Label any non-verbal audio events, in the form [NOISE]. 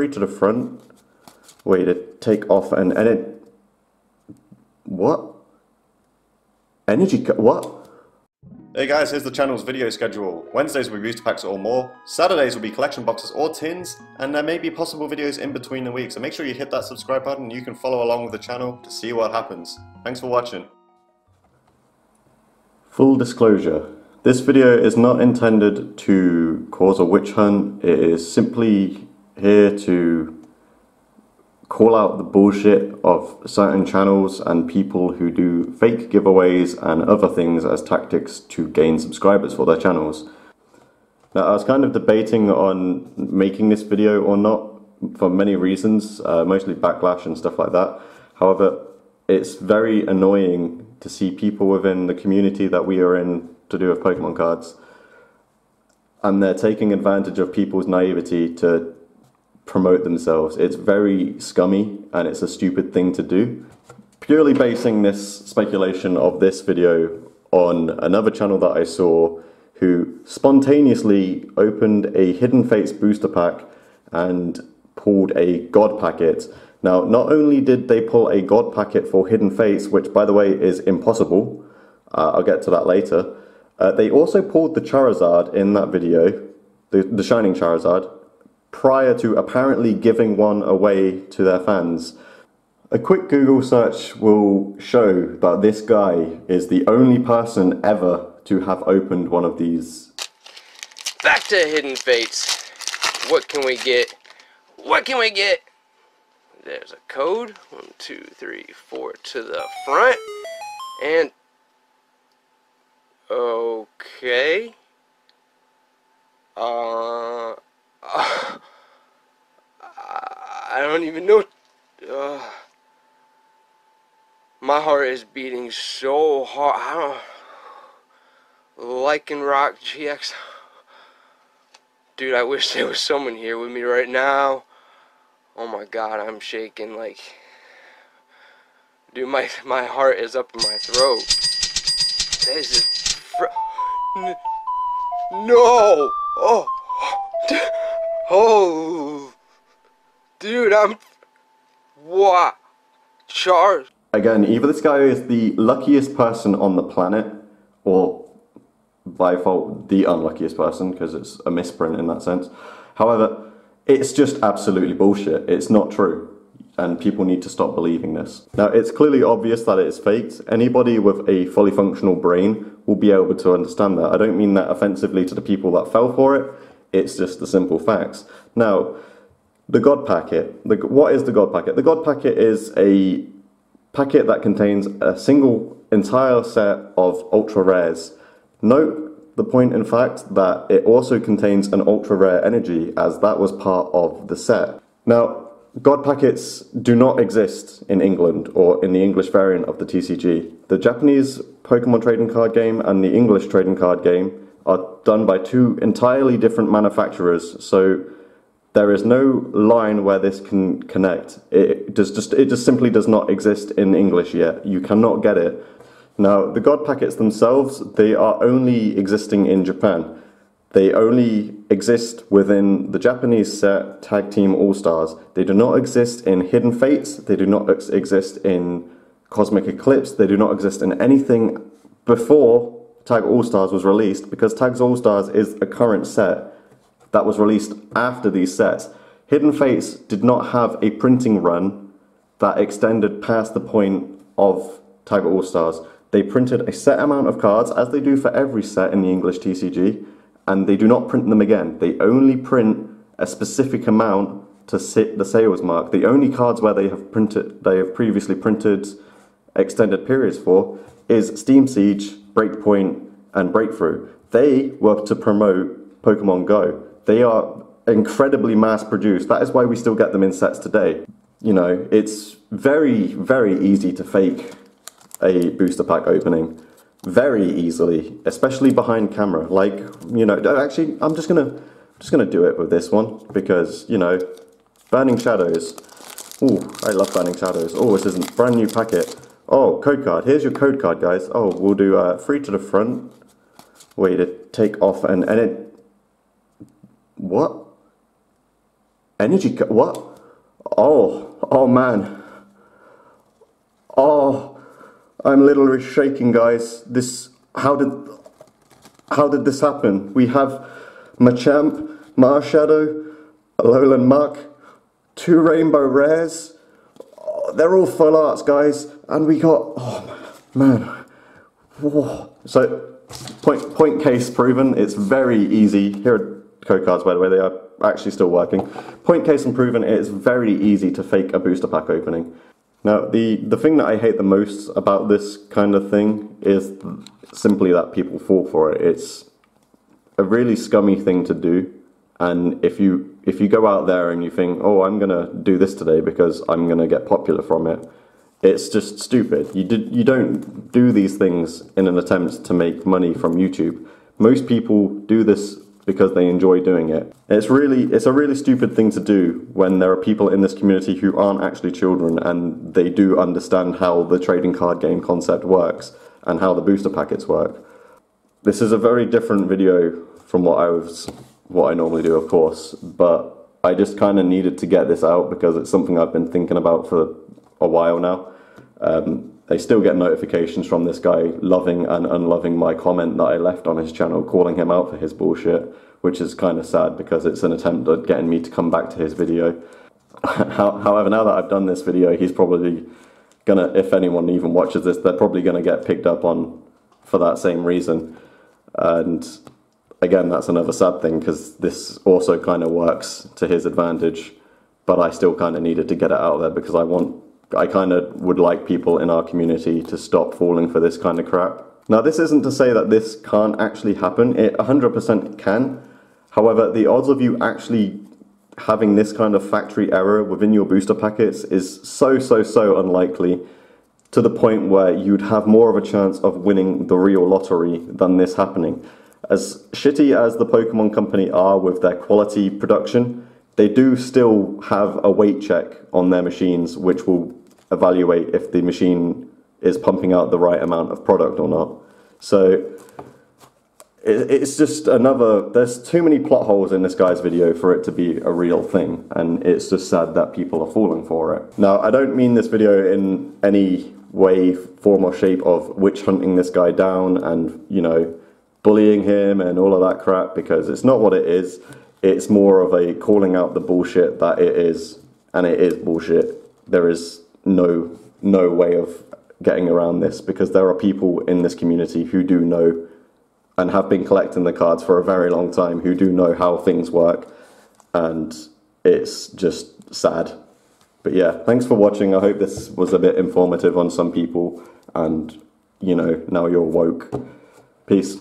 free to the front. Way to take off and edit. What? Energy. What? Hey guys, here's the channel's video schedule. Wednesdays will be booster packs or more, Saturdays will be collection boxes or tins, and there may be possible videos in between the week, so make sure you hit that subscribe button and you can follow along with the channel to see what happens. Thanks for watching. Full disclosure, this video is not intended to cause a witch hunt, it is simply here to call out the bullshit of certain channels and people who do fake giveaways and other things as tactics to gain subscribers for their channels. Now I was kind of debating on making this video or not for many reasons, uh, mostly backlash and stuff like that. However, it's very annoying to see people within the community that we are in to do with Pokemon cards and they're taking advantage of people's naivety to promote themselves. It's very scummy and it's a stupid thing to do. Purely basing this speculation of this video on another channel that I saw who spontaneously opened a Hidden Fates booster pack and pulled a God packet. Now, not only did they pull a God packet for Hidden Fates, which by the way is impossible, uh, I'll get to that later, uh, they also pulled the Charizard in that video, the, the Shining Charizard, prior to apparently giving one away to their fans. A quick Google search will show that this guy is the only person ever to have opened one of these. Back to Hidden Fates. What can we get? What can we get? There's a code. One, two, three, four to the front. And okay. Uh uh, I don't even know. Uh, my heart is beating so hard. I don't. Lycanroc GX. Dude, I wish there was someone here with me right now. Oh my god, I'm shaking like. Dude, my my heart is up in my throat. This is. no! Oh! Oh, dude, I'm what? charged. Again, either this guy is the luckiest person on the planet, or by default the unluckiest person because it's a misprint in that sense. However, it's just absolutely bullshit. It's not true. And people need to stop believing this. Now, it's clearly obvious that it is faked. Anybody with a fully functional brain will be able to understand that. I don't mean that offensively to the people that fell for it. It's just the simple facts. Now, the God packet. The, what is the God packet? The God packet is a packet that contains a single entire set of ultra rares. Note the point, in fact, that it also contains an ultra rare energy, as that was part of the set. Now, God packets do not exist in England or in the English variant of the TCG. The Japanese Pokemon trading card game and the English trading card game are done by two entirely different manufacturers. So there is no line where this can connect. It does just it just simply does not exist in English yet. You cannot get it. Now the God packets themselves, they are only existing in Japan. They only exist within the Japanese set Tag Team All Stars. They do not exist in Hidden Fates. They do not ex exist in Cosmic Eclipse. They do not exist in anything before Tag All Stars was released because Tags All Stars is a current set that was released after these sets. Hidden Fates did not have a printing run that extended past the point of Tag All Stars. They printed a set amount of cards, as they do for every set in the English TCG, and they do not print them again. They only print a specific amount to sit the sales mark. The only cards where they have printed, they have previously printed extended periods for is Steam Siege, Breakpoint, and Breakthrough. They were to promote Pokemon Go. They are incredibly mass produced. That is why we still get them in sets today. You know, it's very, very easy to fake a booster pack opening. Very easily, especially behind camera. Like, you know, actually, I'm just gonna, just gonna do it with this one because, you know, Burning Shadows. Oh, I love Burning Shadows. Oh, this is a brand new packet. Oh, code card. Here's your code card, guys. Oh, we'll do uh, free to the front. Way to take off and edit. What? Energy, co- what? Oh, oh man. Oh, I'm literally shaking, guys. This, how did, how did this happen? We have Machamp, Marshadow, Alolan Muk, two Rainbow Rares. Oh, they're all full arts, guys. And we got, oh man. Whoa. So, point, point case proven. It's very easy. Here are code cards, by the way. They are actually still working. Point case and proven. It's very easy to fake a booster pack opening. Now, the, the thing that I hate the most about this kind of thing is simply that people fall for it. It's a really scummy thing to do. And if you if you go out there and you think, oh, I'm gonna do this today because I'm gonna get popular from it, it's just stupid. You did you don't do these things in an attempt to make money from YouTube. Most people do this because they enjoy doing it. It's really it's a really stupid thing to do when there are people in this community who aren't actually children and they do understand how the trading card game concept works and how the booster packets work. This is a very different video from what I was what I normally do, of course, but I just kind of needed to get this out because it's something I've been thinking about for a while now. Um, I still get notifications from this guy loving and unloving my comment that I left on his channel, calling him out for his bullshit, which is kind of sad because it's an attempt at getting me to come back to his video. [LAUGHS] However, now that I've done this video, he's probably gonna, if anyone even watches this, they're probably gonna get picked up on for that same reason. And again, that's another sad thing because this also kind of works to his advantage, but I still kind of needed to get it out there because I want, I kind of would like people in our community to stop falling for this kind of crap. Now, this isn't to say that this can't actually happen. It 100% can. However, the odds of you actually having this kind of factory error within your booster packets is so, so, so unlikely to the point where you'd have more of a chance of winning the real lottery than this happening. As shitty as the Pokemon Company are with their quality production, they do still have a weight check on their machines which will evaluate if the machine is pumping out the right amount of product or not. So it's just another there's too many plot holes in this guy's video for it to be a real thing and it's just sad that people are falling for it. Now i don't mean this video in any way form or shape of witch hunting this guy down and you know bullying him and all of that crap because it's not what it is. It's more of a calling out the bullshit that it is and it is bullshit. There is no no way of getting around this because there are people in this community who do know and have been collecting the cards for a very long time who do know how things work. And it's just sad. But yeah thanks for watching. I hope this was a bit informative on some people. And you know now you're woke. Peace